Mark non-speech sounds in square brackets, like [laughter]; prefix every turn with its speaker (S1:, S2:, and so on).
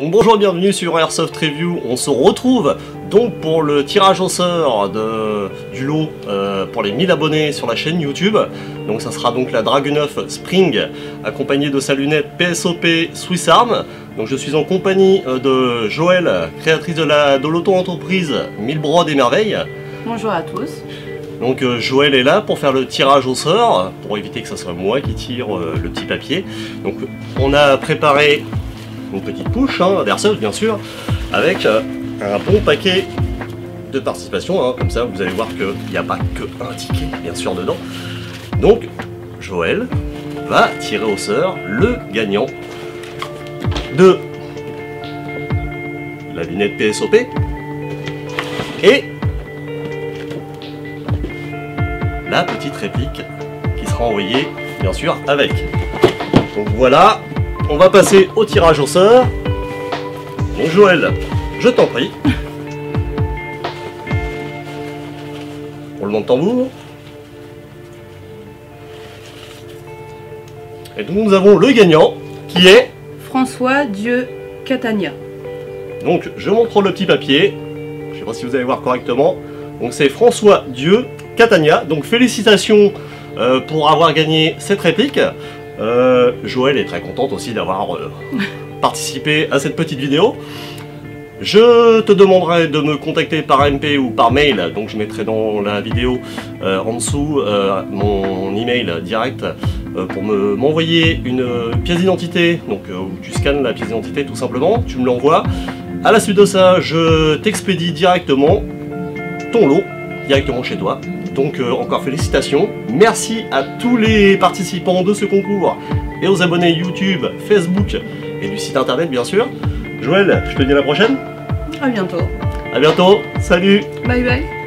S1: Donc bonjour et bienvenue sur Airsoft Review. On se retrouve donc pour le tirage au sort de, du lot euh, pour les 1000 abonnés sur la chaîne YouTube. Donc ça sera donc la Dragunov Spring accompagnée de sa lunette PSOP Swiss Arm. Donc je suis en compagnie euh, de Joël, créatrice de la de l'auto-entreprise 1000 Brodes et Merveilles.
S2: Bonjour à tous.
S1: Donc euh, Joël est là pour faire le tirage au sort, pour éviter que ce soit moi qui tire euh, le petit papier. Donc on a préparé une petite pouche hein, d'airsoft bien sûr, avec euh, un bon paquet de participation, hein. comme ça vous allez voir qu'il n'y a pas que un ticket bien sûr dedans. Donc Joël va tirer au sort le gagnant de la lunette PSOP et la petite réplique qui sera envoyée bien sûr avec. Donc voilà, on va passer au tirage au sort. Donc Joël, je t'en prie. Roulement de tambour. Et donc nous avons le gagnant qui est.
S2: François Dieu Catania.
S1: Donc je montre le petit papier. Je sais pas si vous allez voir correctement. Donc c'est François Dieu Catania. Donc félicitations euh, pour avoir gagné cette réplique. Euh, Joël est très contente aussi d'avoir euh, [laughs] participé à cette petite vidéo. Je te demanderai de me contacter par MP ou par mail, donc je mettrai dans la vidéo euh, en dessous mon email direct pour me m'envoyer une pièce d'identité, donc où tu scannes la pièce d'identité tout simplement, tu me l'envoies. À la suite de ça, je t'expédie directement ton lot directement chez toi. Donc euh, encore félicitations. Merci à tous les participants de ce concours et aux abonnés YouTube, Facebook et du site internet bien sûr. Joël, je te dis à la prochaine.
S2: À bientôt.
S1: À bientôt. Salut.
S2: Bye bye.